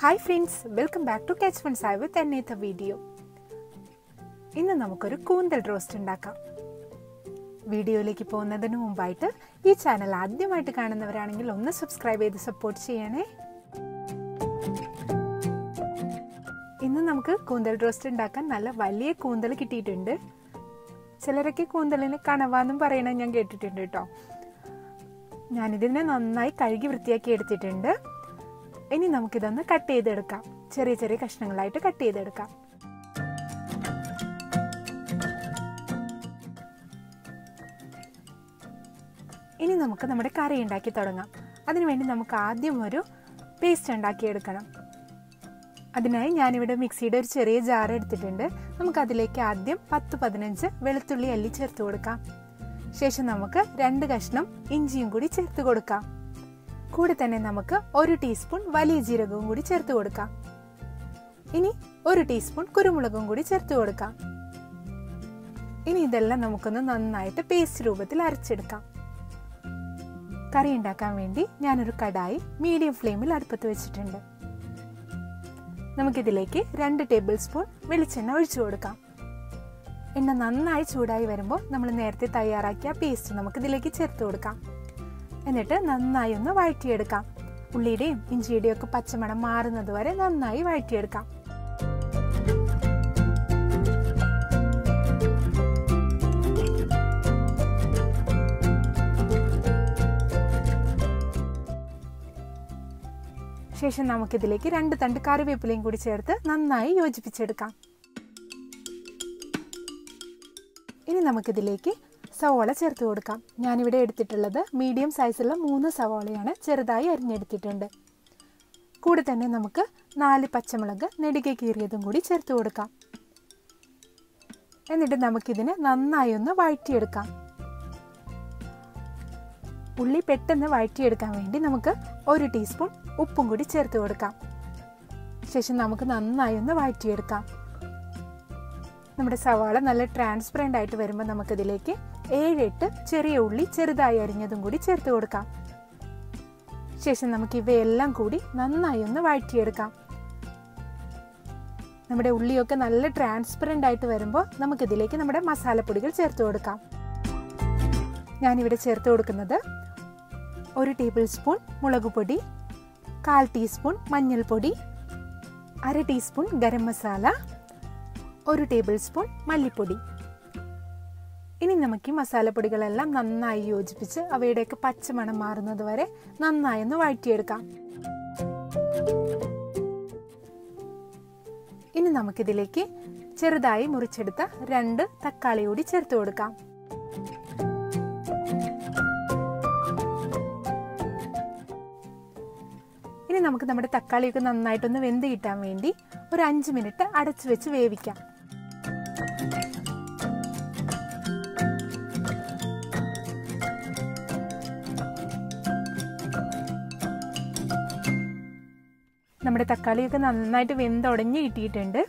Hi friends welcome back to catch fun Sai with another video ഇന്ന് നമുക്കൊരു കൂന്തൽ roast ഉണ്ടാക്കാം. വീഡിയോയിലേക്ക് പോകുന്നതിന് മുമ്പായിട്ട് ഈ ചാനൽ ആദ്യമായിട്ട് കാണുന്നവരാണെങ്കിൽ ഒന്ന് സബ്സ്ക്രൈബ് ചെയ്ത് സപ്പോർട്ട് ചെയ്യണേ. ഇന്ന് നമുക്ക് കൂന്തൽ റോസ്റ്റ് ഉണ്ടാക്കാൻ നല്ല വലിയ കൂന്തൽ കിട്ടിയിട്ടുണ്ട്. ചിലരൊക്കെ കൂന്തലിന് കണവാന്നും പറയണത് ഞാൻ കേട്ടിട്ടുണ്ട് കേട്ടോ. ഞാനിതിനെ നന്നായി കഴുകി വൃത്തിയാക്കി എടുത്തിട്ടുണ്ട്. ഇനി നമുക്കിതൊന്ന് കട്ട് ചെയ്തെടുക്കാം. ചെറിയ ചെറിയ കഷ്ണങ്ങളായിട്ട് കട്ട് ചെയ്തെടുക്കാം. ഇനി നമുക്ക് നമ്മുടെ കറി ഉണ്ടാക്കി തുടങ്ങാം. അതിനുവേണ്ടി നമുക്ക് ആദ്യം ഒരു പേസ്റ്റ് ഉണ്ടാക്കിയെടുക്കണം. അതിനായി ഞാനിവിടെ മിക്സിയുടെ ഒരു ചെറിയ ജാർ എടുത്തിട്ടുണ്ട്. നമുക്ക് അതിലേക്ക് ആദ്യം പത്ത് പതിനഞ്ച് വെളുത്തുള്ളി അല്ലി ചേർത്ത് കൊടുക്കാം. ശേഷം നമുക്ക് രണ്ട് കഷ്ണം ഇഞ്ചിയും കൂടി ചേർത്ത് കൊടുക്കാം. കൂടെ തന്നെ നമുക്ക് ഒരു ടീസ്പൂൺ വലിയ ജീരകവും കൂടി ചേർത്ത് കൊടുക്കാം. ഇനി ഒരു ടീസ്പൂൺ കുരുമുളകും കൂടി ചേർത്ത് കൊടുക്കാം. ഇനി ഇതെല്ലാം നമുക്കൊന്ന് നന്നായിട്ട് പേസ്റ്റ് രൂപത്തിൽ അരച്ചെടുക്കാം. കറി ഉണ്ടാക്കാൻ വേണ്ടി ഞാനൊരു കടായി മീഡിയം ഫ്ലെയിമിൽ അടുപ്പത്ത് വെച്ചിട്ടുണ്ട്. നമുക്കിതിലേക്ക് രണ്ട് ടേബിൾ സ്പൂൺ വെളിച്ചെണ്ണ ഒഴിച്ചു കൊടുക്കാം. എണ്ണ നന്നായി ചൂടായി വരുമ്പോൾ നമ്മൾ നേരത്തെ തയ്യാറാക്കിയ പേസ്റ്റ് നമുക്കിതിലേക്ക് ചേർത്ത് കൊടുക്കാം. എന്നിട്ട് നന്നായി ഒന്ന് വഴറ്റിയെടുക്കാം. ഉള്ളിയുടെയും ഇഞ്ചിയുടെയും ഒക്കെ പച്ചമണം മാറുന്നത് വരെ നന്നായി വഴറ്റിയെടുക്കാം. ശേഷം നമുക്കിതിലേക്ക് രണ്ട് തണ്ട് കറിവേപ്പിലയും കൂടി ചേർത്ത് നന്നായി യോജിപ്പിച്ചെടുക്കാം. ഇനി നമുക്കിതിലേക്ക് സവോള ചേർത്ത് കൊടുക്കാം. ഞാനിവിടെ എടുത്തിട്ടുള്ളത് മീഡിയം സൈസുള്ള മൂന്ന് സവോളയാണ് ചെറുതായി അരിഞ്ഞെടുത്തിട്ടുണ്ട്. കൂടെ തന്നെ നമുക്ക് നാല് പച്ചമുളക് നെടുകെ കീറിയതും കൂടി ചേർത്ത് കൊടുക്കാം. എന്നിട്ട് നമുക്കിതിനെ നന്നായി ഒന്ന് വഴറ്റിയെടുക്കാം. ഉള്ളി പെട്ടെന്ന് വഴറ്റിയെടുക്കാൻ വേണ്ടി നമുക്ക് ഒരു ടീസ്പൂൺ ഉപ്പും കൂടി ചേർത്ത് കൊടുക്കാം. ശേഷം നമുക്ക് നന്നായി ഒന്ന് വഴറ്റിയെടുക്കാം. നമ്മുടെ സവാള നല്ല ട്രാൻസ്പെറന്റ് ആയിട്ട് വരുമ്പോൾ നമുക്കിതിലേക്ക് ഏഴെട്ട് ചെറിയ ഉള്ളി ചെറുതായി അരിഞ്ഞതും കൂടി ചേർത്ത് കൊടുക്കാം. ശേഷം നമുക്ക് ഇവയെല്ലാം കൂടി നന്നായി ഒന്ന് വഴറ്റിയെടുക്കാം. നമ്മുടെ ഉള്ളിയൊക്കെ നല്ല ട്രാൻസ്പെറന്റ് ആയിട്ട് വരുമ്പോൾ നമുക്കിതിലേക്ക് നമ്മുടെ മസാലപ്പൊടികൾ ചേർത്ത് കൊടുക്കാം. ഞാനിവിടെ ചേർത്ത് കൊടുക്കുന്നത് ഒരു ടേബിൾ സ്പൂൺ മുളക് പൊടി കാൽ ടീസ്പൂൺ മഞ്ഞൾപ്പൊടി അര ടീസ്പൂൺ ഗരം മസാല ഒരു ടേബിൾ സ്പൂൺ മല്ലിപ്പൊടി. ഇനി നമുക്ക് ഈ മസാലപ്പൊടികളെല്ലാം നന്നായി യോജിപ്പിച്ച് അവയുടെയൊക്കെ പച്ചമണം മാറുന്നത് വരെ നന്നായി ഒന്ന് വഴറ്റിയെടുക്കാം. ഇനി നമുക്കിതിലേക്ക് ചെറുതായി മുറിച്ചെടുത്ത രണ്ട് തക്കാളി കൂടി ചേർത്ത് കൊടുക്കാം. ഇനി നമുക്ക് നമ്മുടെ തക്കാളിയൊക്കെ നന്നായിട്ടൊന്ന് വെന്ത് കിട്ടാൻ വേണ്ടി ഒരു അഞ്ച് മിനിറ്റ് അടച്ചു വെച്ച് വേവിക്കാം. നമ്മുടെ തക്കാളിയൊക്കെ നന്നായിട്ട് വെന്തുടഞ്ഞ് കിട്ടിയിട്ടുണ്ട്.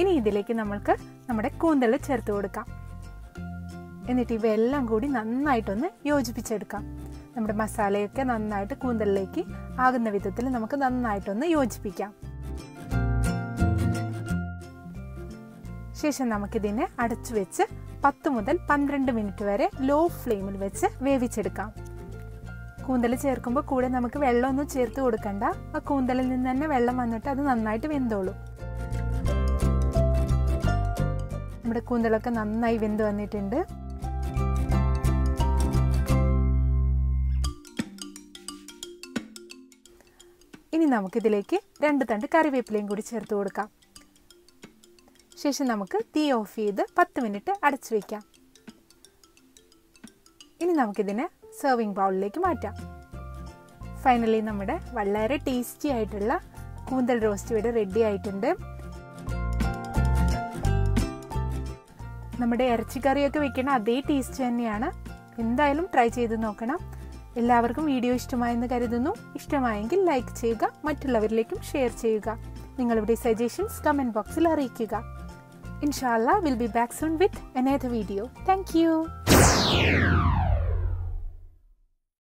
ഇനി ഇതിലേക്ക് നമ്മൾക്ക് നമ്മുടെ കൂന്തൽ ചേർത്ത് കൊടുക്കാം. എന്നിട്ട് ഇവയെല്ലാം കൂടി നന്നായിട്ടൊന്ന് യോജിപ്പിച്ചെടുക്കാം. നമ്മുടെ മസാലയൊക്കെ നന്നായിട്ട് കൂന്തലിലേക്ക് ആകുന്ന വിധത്തിൽ നമുക്ക് നന്നായിട്ടൊന്ന് യോജിപ്പിക്കാം. ശേഷം നമുക്കിതിനെ അടച്ചു വെച്ച് പത്ത് മുതൽ പന്ത്രണ്ട് മിനിറ്റ് വരെ ലോ ഫ്ലെയിമിൽ വെച്ച് വേവിച്ചെടുക്കാം. കൂന്തൽ ചേർക്കുമ്പോൾ കൂടെ നമുക്ക് വെള്ളമൊന്നും ചേർത്ത് കൊടുക്കണ്ട. ആ കൂന്തലിൽ നിന്ന് തന്നെ വെള്ളം വന്നിട്ട് അത് നന്നായിട്ട് വെന്തോളും. നമ്മുടെ കൂന്തലൊക്കെ നന്നായി വെന്ത് വന്നിട്ടുണ്ട്. ഇനി നമുക്കിതിലേക്ക് രണ്ട് തണ്ട് കറിവേപ്പിലയും കൂടി ചേർത്ത് കൊടുക്കാം. ശേഷം നമുക്ക് തീ ഓഫ് ചെയ്ത് പത്ത് മിനിറ്റ് അടച്ചു വയ്ക്കാം ഇനി നമുക്കിതിനെ സെർവിങ് ബൗളിലേക്ക് മാറ്റാം. ഫൈനലി നമ്മുടെ വളരെ ടേസ്റ്റി ആയിട്ടുള്ള കൂന്തൽ റോസ്റ്റ് ഇവിടെ റെഡി ആയിട്ടുണ്ട്. നമ്മുടെ ഇറച്ചിക്കറിയൊക്കെ വെക്കണ അതേ ടേസ്റ്റ് തന്നെയാണ്. എന്തായാലും ട്രൈ ചെയ്ത് നോക്കണം. എല്ലാവർക്കും വീഡിയോ ഇഷ്ടമായെന്ന് കരുതുന്നു. ഇഷ്ടമായെങ്കിൽ ലൈക്ക് ചെയ്യുക മറ്റുള്ളവരിലേക്കും ഷെയർ ചെയ്യുക. നിങ്ങളുടെ സജഷൻസ് കമന്റ് ബോക്സിൽ അറിയിക്കുക. ഇൻഷാല്ല will be back soon with another video thank you